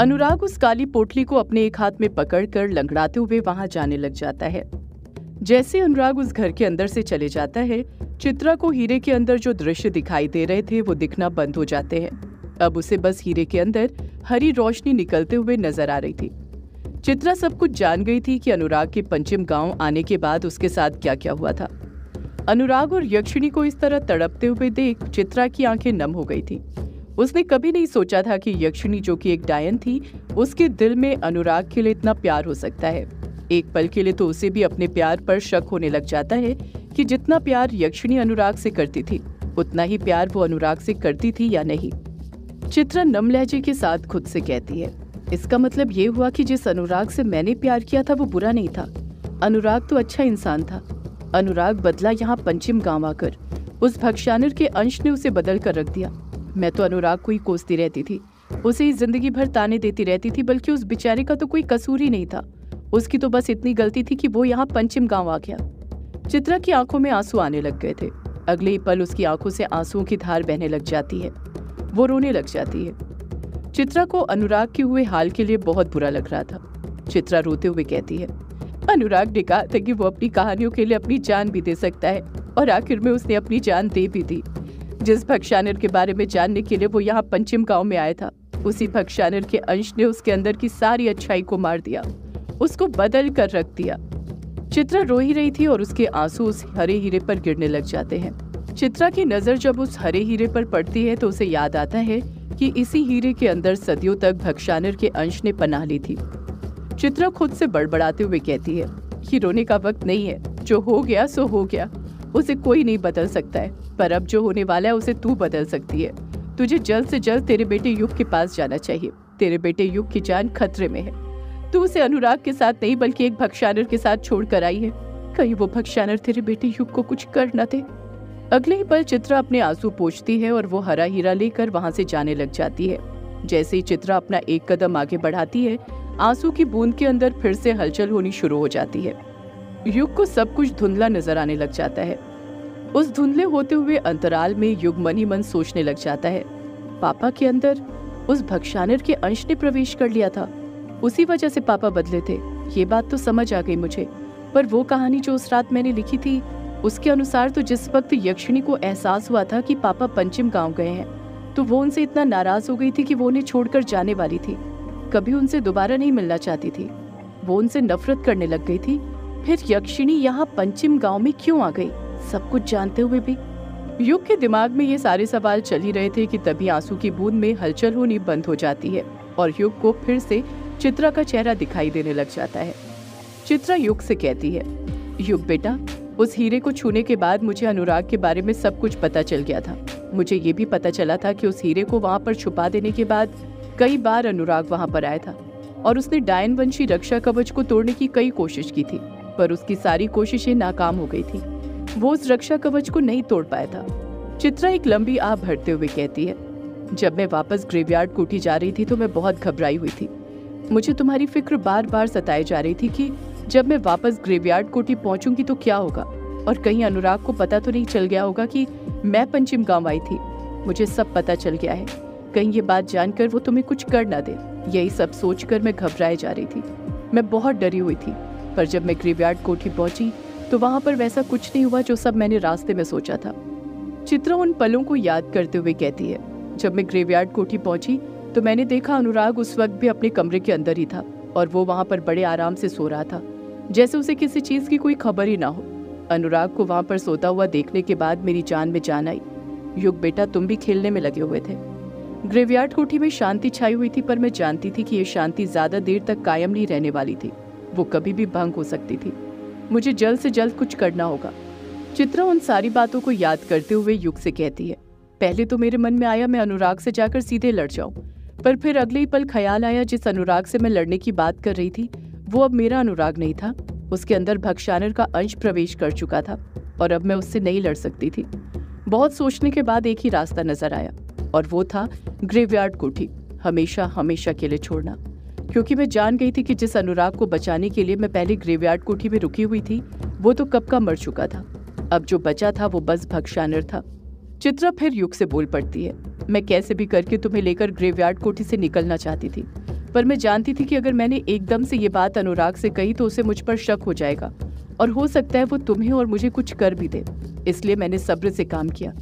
अनुराग उस काली पोटली को अपने एक हाथ में पकड़कर लंगड़ाते हुए वहाँ जाने लग जाता है। जैसे अनुराग उस घर के अंदर से चले जाता है, चित्रा को हीरे के अंदर जो दृश्य दिखाई दे रहे थे वो दिखना बंद हो जाते हैं। अब उसे बस हीरे के अंदर हरी रोशनी निकलते हुए नज़र आ रही थी। चित्रा सब कुछ जान गई थी कि अनुराग के पंचिम गाँव आने के बाद उसके साथ क्या क्या हुआ था। अनुराग और यक्षिणी को इस तरह तड़पते हुए देख चित्रा की आँखें नम हो गई थी। उसने कभी नहीं सोचा था कि यक्षिणी जो कि एक डायन थी, उसके दिल में अनुराग के लिए इतना प्यार हो सकता है। एक पल के लिए तो उसे भी अपने प्यार पर शक होने लग जाता है कि जितना प्यार यक्षिणी अनुराग से करती थी, उतना ही प्यार वो अनुराग से करती थी या नहीं। चित्रा नम लहजे के साथ खुद से कहती है, इसका मतलब ये हुआ कि जिस अनुराग से मैंने प्यार किया था, वो बुरा नहीं था। अनुराग तो अच्छा इंसान था। अनुराग बदला यहाँ पंचिम गाँव आकर, उस भक्षानर के अंश ने उसे बदल कर रख दिया। मैं तो अनुराग को ही कोसती रहती थी। उसे ज़िंदगी भर ताने देती रहती थी, बल्कि उस बेचारे का तो कोई कसूर ही नहीं था। उसकी तो बस इतनी गलती थी कि वो यहाँ पंचिम गाँव आ गया। चित्रा की आँखों में आँसू आने लग गए थे। अगले ही पल उसकी आँखों से आंसुओं की धार बहने लग जाती है। वो रोने लग जाती है। चित्रा को अनुराग के हुए हाल के लिए बहुत बुरा लग रहा था। चित्रा रोते हुए कहती है, अनुराग ने कहा था कि वो अपनी कहानियों के लिए अपनी जान भी दे सकता है, और आखिर में उसने अपनी जान दे भी दी। जिस भक्शानर के बारे में जानने के लिए वो यहाँ पंचिम गाँव में आया था, उसी भक्शानर के अंश ने उसके अंदर की सारी अच्छाई को मार दिया, उसको बदल कर रख दिया। चित्रा रो ही रही थी और उसके आँसू उस हरे हीरे पर गिरने लग जाते हैं। चित्रा की नज़र जब उस हरे हीरे पर पड़ती है तो उसे याद आता है कि इसी हीरे के अंदर सदियों तक भक्शानर के अंश ने पनाह ली थी। चित्रा खुद से बड़बड़ाते हुए कहती है कि रोने का वक्त नहीं है, जो हो गया सो हो गया। उसे कोई नहीं बदल सकता है। पर अब जो होने वाला है, उसे तू बदल सकती है। तुझे जल्द से जल्द तेरे बेटे युग के पास जाना चाहिए। तेरे बेटे युग की जान खतरे में है। तू उसे अनुराग के साथ नहीं, बल्कि एक भक्षानर के साथ छोड़ कर आई है। कहीं वो भक्षानर तेरे बेटे युग को कुछ कर न दे। अगले ही पल चित्रा अपने आँसू पोछती है और वो हरा हीरा लेकर वहाँ से जाने लग जाती है। जैसे ही चित्रा अपना एक कदम आगे बढ़ाती है, आँसू की बूंद के अंदर फिर से हलचल होनी शुरू हो जाती है। युग को सब कुछ धुंधला नज़र आने लग जाता है। उस धुंधले होते हुए अंतराल में युग मन ही मन सोचने लग जाता है। पापा के अंदर उस भक्षानर के अंश ने प्रवेश कर लिया था। उसी वजह से पापा बदले थे। ये बात तो समझ आ गई मुझे। पर वो कहानी जो उस रात मैंने लिखी थी, उसके अनुसार तो जिस वक्त यक्षिणी को एहसास हुआ था कि पापा पंचिम गाँव गए हैं तो वो उनसे इतना नाराज़ हो गई थी कि वो उन्हें छोड़कर जाने वाली थी। कभी उनसे दोबारा नहीं मिलना चाहती थी। वो उनसे नफरत करने लग गई थी फिर यक्षिणी यहाँ पंचिम गाँव में क्यों आ गई? सब कुछ जानते हुए भी। युग के दिमाग में ये सारे सवाल चल ही रहे थे कि तभी आँसू की बूंद में हलचल होनी बंद हो जाती है और युग को फिर से चित्रा का चेहरा दिखाई देने लग जाता है। चित्रा युग से कहती है, युग बेटा, उस हीरे को छूने के बाद मुझे अनुराग के बारे में सब कुछ पता चल गया था। मुझे ये भी पता चला था कि उस हीरे को वहाँ पर छुपा देने के बाद कई बार अनुराग वहाँ पर आया था और उसने डायन वंशी रक्षा कवच को तोड़ने की कई कोशिश की थी। पर उसकी सारी कोशिशें नाकाम हो गई थी। वो उस रक्षा कवच को नहीं तोड़ पाया था। चित्रा एक लंबी आह भरते हुए कहती है, जब मैं वापस ग्रेवयार्ड कोठी जा रही थी तो मैं बहुत घबराई हुई थी। मुझे तुम्हारी फ़िक्र बार बार सताई जा रही थी कि जब मैं वापस ग्रेवयार्ड कोठी पहुंचूँगी तो क्या होगा? और कहीं अनुराग को पता तो नहीं चल गया होगा कि मैं पंचिम गाँव आई थी। मुझे सब पता चल गया है। कहीं ये बात जानकर वो तुम्हें कुछ कर ना दे। यही सब सोचकर मैं घबराए जा रही थी। मैं बहुत डरी हुई थी। पर जब मैं ग्रेवयार्ड कोठी पहुँची तो वहाँ पर वैसा कुछ नहीं हुआ जो सब मैंने रास्ते में सोचा था। चित्रा उन पलों को याद करते हुए कहती है, जब मैं ग्रेवयार्ड कोठी पहुँची तो मैंने देखा अनुराग उस वक्त भी अपने कमरे के अंदर ही था और वो वहाँ पर बड़े आराम से सो रहा था, जैसे उसे किसी चीज़ की कोई खबर ही ना हो। अनुराग को वहाँ पर सोता हुआ देखने के बाद मेरी जान में जान आई। युग बेटा, तुम भी खेलने में लगे हुए थे। ग्रेवयार्ड कोठी में शांति छाई हुई थी, पर मैं जानती थी कि ये शांति ज़्यादा देर तक कायम नहीं रहने वाली थी। वो कभी भी भंग हो सकती थी। मुझे जल्द से जल्द कुछ करना होगा। चित्रा उन सारी बातों को याद करते हुए युग से कहती है, पहले तो मेरे मन में आया मैं अनुराग से जाकर सीधे लड़ जाऊँ, पर फिर अगले ही पल ख्याल आया जिस अनुराग से मैं लड़ने की बात कर रही थी, वो अब मेरा अनुराग नहीं था। उसके अंदर भक्षानर का अंश प्रवेश कर चुका था और अब मैं उससे नहीं लड़ सकती थी। बहुत सोचने के बाद एक ही रास्ता नज़र आया और वो था ग्रेवयार्ड कोठी, हमेशा हमेशा के लिए छोड़ना। क्योंकि मैं जान गई थी कि जिस अनुराग को बचाने के लिए मैं पहले ग्रेवयार्ड कोठी में रुकी हुई थी, वो तो कब का मर चुका था। अब जो बचा था, वो बस भक्षानर था। चित्रा फिर युग से बोल पड़ती है, मैं कैसे भी करके तुम्हें लेकर ग्रेवयार्ड कोठी से निकलना चाहती थी, पर मैं जानती थी कि अगर मैंने एकदम से ये बात अनुराग से कही तो उसे मुझ पर शक हो जाएगा, और हो सकता है वो तुम्हें और मुझे कुछ कर भी दे। इसलिए मैंने सब्र से काम किया।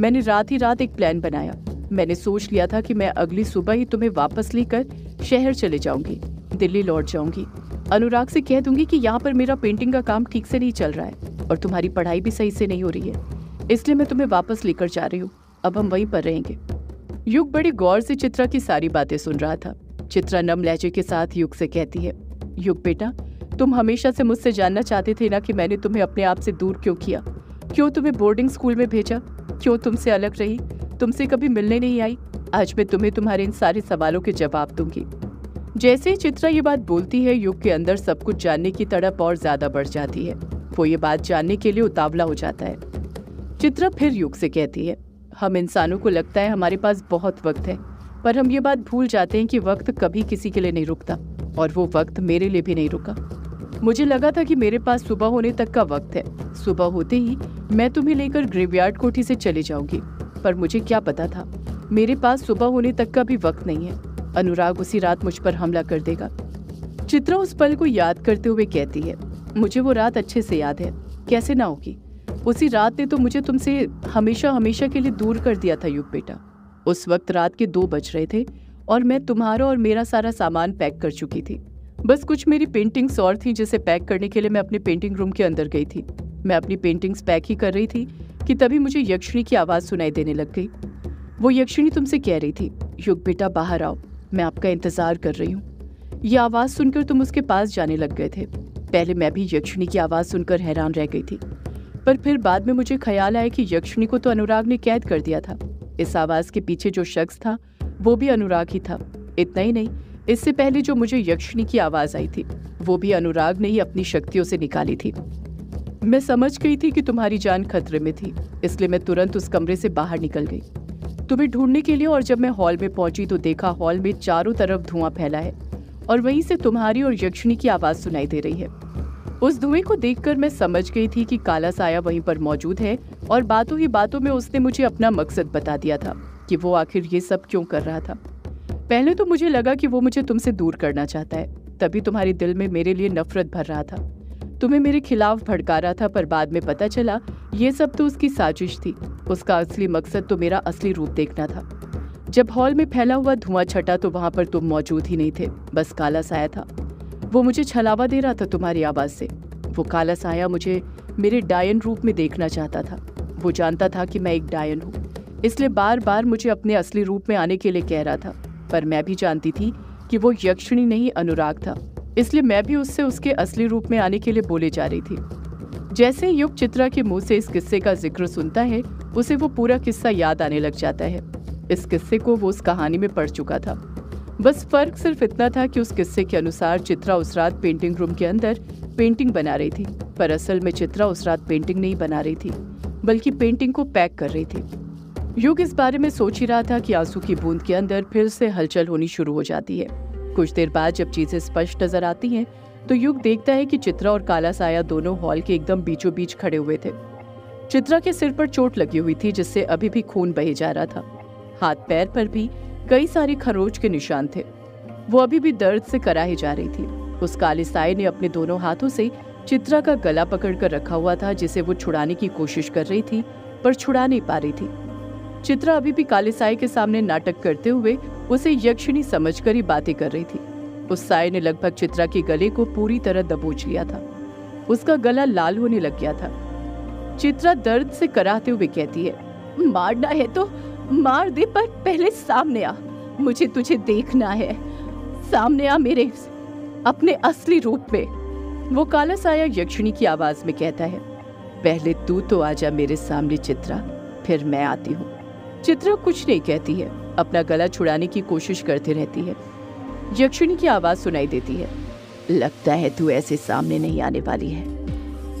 मैंने रात ही रात एक प्लान बनाया। मैंने सोच लिया था कि मैं अगली सुबह ही तुम्हें वापस लेकर शहर चले जाऊँगी, दिल्ली लौट जाऊँगी। अनुराग से कह दूँगी कि यहाँ पर मेरा पेंटिंग का काम ठीक से नहीं चल रहा है और तुम्हारी पढ़ाई भी सही से नहीं हो रही है। इसलिए मैं तुम्हें वापस लेकर जा रही हूँ। अब हम वहीं पर रहेंगे। युग बड़ी गौर से चित्रा की सारी बातें सुन रहा था। चित्रा नम लहजे के साथ युग से कहती है, युग बेटा, तुम हमेशा से मुझसे जानना चाहते थे ना कि मैंने तुम्हें अपने आप से दूर क्यों किया? क्यों तुम्हें बोर्डिंग स्कूल में भेजा? क्यों तुमसे अलग रही? तुमसे कभी मिलने नहीं आई? आज मैं तुम्हें तुम्हारे इन सारे सवालों के जवाब दूँगी। जैसे ही चित्रा ये बात बोलती है, युग के अंदर सब कुछ जानने की तड़प और ज़्यादा बढ़ जाती है। वो ये बात जानने के लिए उतावला हो जाता है। चित्रा फिर युग से कहती है, हम इंसानों को लगता है हमारे पास बहुत वक्त है, पर हम ये बात भूल जाते हैं कि वक्त कभी किसी के लिए नहीं रुकता, और वो वक्त मेरे लिए भी नहीं रुका। मुझे लगा था कि मेरे पास सुबह होने तक का वक्त है। सुबह होते ही मैं तुम्हें लेकर ग्रेवयार्ड कोठी से चले जाऊँगी, पर मुझे क्या पता था? मेरे पास सुबह होने तक का भी वक्त नहीं है। अनुराग उसी रात मुझ पर हमला कर देगा। चित्रा उस पल को याद करते हुए कहती है, मुझे वो रात अच्छे से याद है। कैसे ना होगी? उसी रात ने तो मुझे तुमसे हमेशा हमेशा के लिए दूर कर दिया था युग बेटा। उस वक्त रात के दो बज रहे थे और मैं तुम्हारा और मेरा सारा सामान पैक कर चुकी थी। बस कुछ मेरी पेंटिंग्स और थी जिसे पैक करने के लिए मैं अपने पेंटिंग रूम के अंदर गई थी। मैं अपनी पेंटिंग्स पैक ही कर रही थी कि तभी मुझे यक्षिणी की आवाज़ सुनाई देने लग गई। वो यक्षिणी तुमसे कह रही थी, युग बेटा, बाहर आओ, मैं आपका इंतज़ार कर रही हूँ। ये आवाज़ सुनकर तुम उसके पास जाने लग गए थे। पहले मैं भी यक्षिणी की आवाज़ सुनकर हैरान रह गई थी, पर फिर बाद में मुझे ख्याल आया कि यक्षिणी को तो अनुराग ने कैद कर दिया था। इस आवाज़ के पीछे जो शख्स था, वो भी अनुराग ही था। इतना ही नहीं, इससे पहले जो मुझे यक्षिणी की आवाज़ आई थी, वो भी अनुराग ने ही अपनी शक्तियों से निकाली थी। मैं समझ गई थी कि तुम्हारी जान खतरे में थी, इसलिए मैं तुरंत उस कमरे से बाहर निकल गई। तुम्हें ढूँढने के लिए और जब मैं हॉल में पहुँची तो देखा हॉल में चारों तरफ़ धुआँ फैला है और वहीं से तुम्हारी और यक्षिणी की आवाज़ सुनाई दे रही है। उस धुएँ को देखकर मैं समझ गई थी कि काला साया वहीं पर मौजूद है और बातों ही बातों में उसने मुझे अपना मकसद बता दिया था कि वो आखिर ये सब क्यों कर रहा था। पहले तो मुझे लगा कि वो मुझे तुमसे दूर करना चाहता है, तभी तुम्हारे दिल में मेरे लिए नफरत भर रहा था। तुम्हें मेरे खिलाफ भड़का रहा था, पर बाद में पता चला, ये सब तो उसकी साजिश थी। उसका असली मकसद तो मेरा असली रूप देखना था। जब हॉल में फैला हुआ धुआँ छटा तो वहाँ पर तुम मौजूद ही नहीं थे। बस काला साया था। वो मुझे छलावा दे रहा था तुम्हारी आवाज़ से। वो काला साया मुझे मेरे डायन रूप में देखना चाहता था। वो जानता था कि मैं एक डायन हूँ। इसलिए बार बार मुझे अपने असली रूप में आने के लिए कह रहा था। पर मैं भी जानती थी कि वो यक्षिणी नहीं, अनुराग था। इसलिए मैं भी उससे उसके असली रूप में आने के लिए बोले जा रही थी। जैसे युग चित्रा के मुँह से इस किस्से का ज़िक्र सुनता है, उसे वो पूरा किस्सा याद आने लग जाता है। इस किस्से को वो उस कहानी में पढ़ चुका था। बस फ़र्क सिर्फ़ इतना था कि उस किस्से के अनुसार चित्रा उस रात पेंटिंग रूम के अंदर पेंटिंग बना रही थी। पर असल में चित्रा उस रात पेंटिंग नहीं बना रही थी, बल्कि पेंटिंग को पैक कर रही थी। युग इस बारे में सोच ही रहा था कि आँसू की बूंद के अंदर फिर से हलचल होनी शुरू हो जाती है। कुछ देर बाद जब चीज़ें स्पष्ट नज़र आती हैं तो युग देखता है कि चित्रा और काला साया दोनों हॉल के एकदम बीचों बीच खड़े हुए थे। चित्रा के सिर पर चोट लगी हुई थी, जिससे अभी भी खून बहे जा रहा था। हाथ पैर पर भी कई सारे खरोच के निशान थे। वो अभी भी दर्द से कराही जा रही थी। उस काले साय ने अपने दोनों हाथों से चित्रा का गला पकड़ कर रखा हुआ था, जिसे वो छुड़ाने की कोशिश कर रही थी, पर छुड़ा नहीं पा रही थी। चित्रा अभी भी काले साय के सामने नाटक करते हुए उसे यक्षिणी समझकर ही बातें कर रही थी। उस साय ने लगभग चित्रा के गले को पूरी तरह दबोच लिया था। उसका गला लाल होने लग गया था। चित्रा दर्द से कराते हुए कहती है, मारना है तो मार दे, पर पहले सामने आ। मुझे तुझे देखना है। सामने आ मेरे अपने असली रूप में। वो काला साया यक्षिणी की आवाज़ में कहता है, पहले तू तो आजा मेरे सामने चित्रा, फिर मैं आती हूँ। चित्रा कुछ नहीं कहती है। अपना गला छुड़ाने की कोशिश करती रहती है। यक्षिणी की आवाज़ सुनाई देती है। लगता है तू ऐसे सामने नहीं आने वाली है।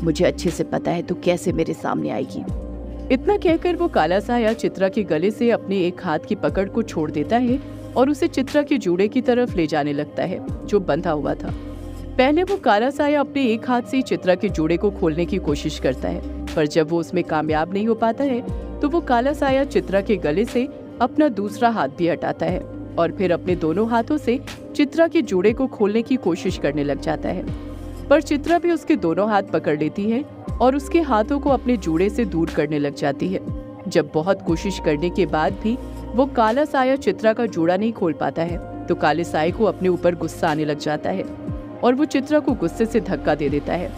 मुझे अच्छे से पता है तू कैसे मेरे सामने आएगी। इतना कहकर वो काला साया चित्रा के गले से अपने एक हाथ की पकड़ को छोड़ देता है और उसे चित्रा के जूड़े की तरफ़ ले जाने लगता है, जो बंधा हुआ था। पहले वो काला साया अपने एक हाथ से चित्रा के जूड़े को खोलने की कोशिश करता है, पर जब वो उसमें कामयाब नहीं हो पाता है तो वो काला साया चित्रा के गले से अपना दूसरा हाथ भी हटाता है और फिर अपने दोनों हाथों से चित्रा के जोड़े को खोलने की कोशिश करने लग जाता है। पर चित्रा भी उसके दोनों हाथ पकड़ लेती है और उसके हाथों को अपने जूड़े से दूर करने लग जाती है। जब बहुत कोशिश करने के बाद भी वो काला साया चित्रा का जूड़ा नहीं खोल पाता है तो काले साय को अपने ऊपर गुस्सा आने लग जाता है और वो चित्रा को गुस्से से धक्का दे देता है।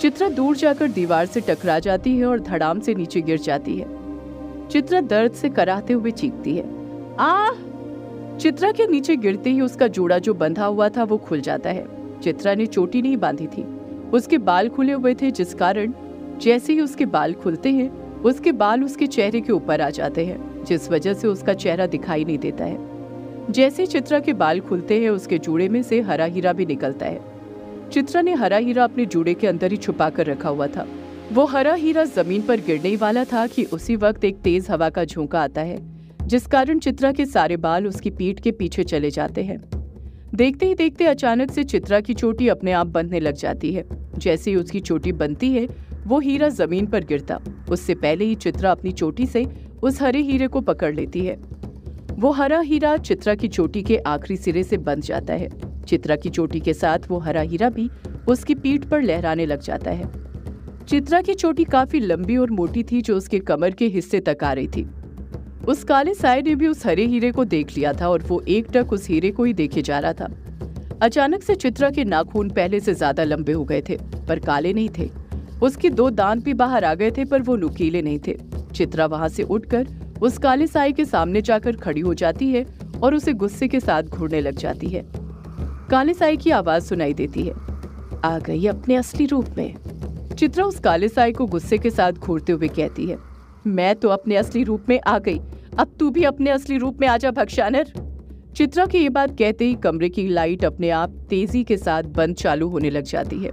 चित्रा दूर जाकर दीवार से टकरा जाती है और धड़ाम से नीचे गिर जाती है। चित्रा दर्द से कराहते हुए चीखती है। आ चित्रा के नीचे गिरते ही उसका जोड़ा जो बंधा हुआ था, वो खुल जाता है। चित्रा ने चोटी नहीं बांधी थी। उसके बाल खुले हुए थे, जिस कारण जैसे ही उसके बाल खुलते हैं, उसके बाल उसके चेहरे के ऊपर आ जाते हैं, जिस वजह से उसका चेहरा दिखाई नहीं देता है। जैसे चित्रा के बाल खुलते हैं, उसके जूड़े में से हरा हीरा भी निकलता है। चित्रा ने हरा हीरा अपने जूड़े के अंदर ही छुपा कर रखा हुआ था। वो हरा हीरा ज़मीन पर गिरने वाला था कि उसी वक्त एक तेज हवा का झोंका आता है, जिस कारण चित्रा के सारे बाल उसकी पीठ के पीछे चले जाते हैं। देखते ही देखते अचानक से चित्रा की चोटी अपने आप बंधने लग जाती है। जैसे ही उसकी चोटी बनती है, वो हीरा ज़मीन पर गिरता। उससे पहले ही चित्रा अपनी चोटी से उस हरे हीरे को पकड़ लेती है। वो हरा हीरा चित्रा की चोटी के आखिरी सिरे से बंध जाता है। चित्रा की चोटी के साथ वो हरा हीरा भी उसकी पीठ पर लहराने लग जाता है। चित्रा की चोटी काफ़ी लंबी और मोटी थी, जो उसके कमर के हिस्से तक आ रही थी। उस काले साय ने भी उस हरे हीरे को देख लिया था और वो एक टक उस हीरे को ही देखे जा रहा था। अचानक से चित्रा के नाखून पहले से ज़्यादा लंबे हो गए थे, पर काले नहीं थे। उसके दो दांत भी बाहर आ गए थे, पर वो नुकीले नहीं थे। चित्रा वहाँ से उठकर उस काले साय के सामने जाकर खड़ी हो जाती है और उसे गुस्से के साथ घूरने लग जाती है। काले साय की आवाज़ सुनाई देती है। आ गई अपने असली रूप में। चित्रा उस काले साय को गुस्से के साथ घूरते हुए कहती है, मैं तो अपने असली रूप में आ गई। अब तू भी अपने असली रूप में आजा, भक्षानर। चित्रा की ये बात कहते ही कमरे की लाइट अपने आप तेज़ी के साथ बंद चालू होने लग जाती है।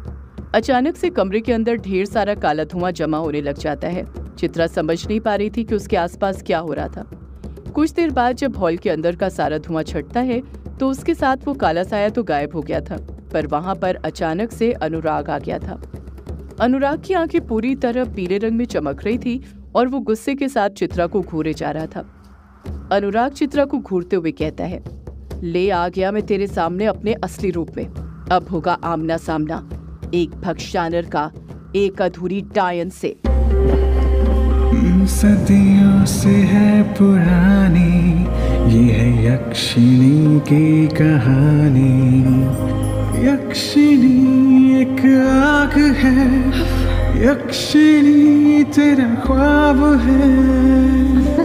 अचानक से कमरे के अंदर ढेर सारा काला धुआँ जमा होने लग जाता है। चित्रा समझ नहीं पा रही थी कि उसके आसपास क्या हो रहा था। कुछ देर बाद जब हॉल के अंदर का सारा धुआँ छटता है तो उसके साथ वो काला साया तो गायब हो गया था, पर वहाँ पर अचानक से अनुराग आ गया था। अनुराग की आँखें पूरी तरह पीले रंग में चमक रही थी और वो गुस्से के साथ चित्रा को घूरे जा रहा था। अनुराग चित्रा को घूरते हुए कहता है, ले आ गया मैं तेरे सामने अपने असली रूप में। अब होगा आमना सामना, एक भक्षानर का, एक अधूरी डायन से। सदियों से है पुरानी, ये है यक्षिणी की कहानी। यक्षिणी एक आग है यक्षिणी तेरा ख्वाब है।